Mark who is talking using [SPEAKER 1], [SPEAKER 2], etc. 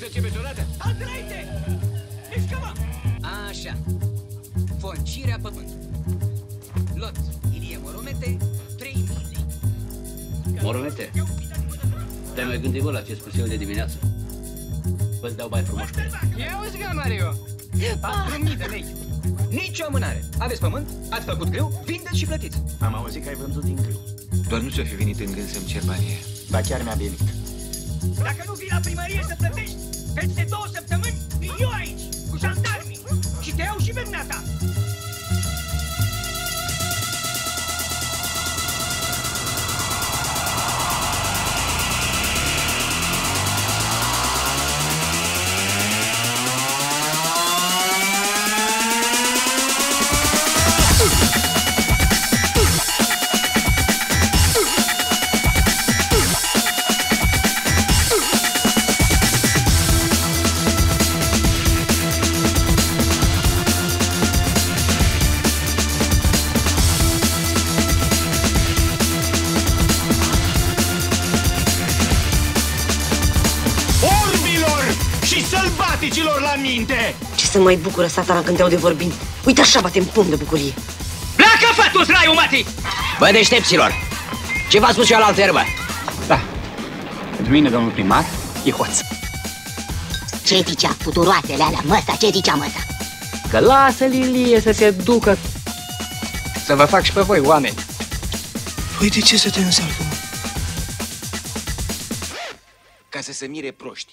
[SPEAKER 1] 10 pe odată? Al! Mișcă-mă! Așa. Foncirea pământ. Lot, Ilie Moromete, 3000 lei.
[SPEAKER 2] Moromete, te-ai mai gândit la ce spus eu de dimineață? Vă-ți dau mai frumos.
[SPEAKER 1] Ia uzi, Mario! 4000 de lei. Nici o amânare. Aveți pământ, ați făcut greu, vindeți și plătiți.
[SPEAKER 3] Am auzit că ai vândut din greu.
[SPEAKER 4] Doar nu ți-o fi venit în gând să-mi cer banii.
[SPEAKER 3] Ba chiar mi-a venit.
[SPEAKER 5] Dacă nu vii la primărie să plătești, peste două săptămâni vin eu aici,
[SPEAKER 3] și sălbaticilor la minte!
[SPEAKER 6] Ce să mai bucură satana când te aude vorbind? Uite așa bate în pumn de bucurie.
[SPEAKER 1] Pleacă, fătus, raiul mati!
[SPEAKER 2] Bă, deștepților, ce v-a spus eu la altă erbă?
[SPEAKER 3] Da. Pentru mine, domnul primar, e hoț.
[SPEAKER 7] Ce zicea puturoasele alea, măsa? Ce zicea măsa?
[SPEAKER 8] Că lasă Lilie să se ducă Să vă fac și pe voi, oameni
[SPEAKER 4] Păi de ce să te însalcă, mă? Ca să se mire proști.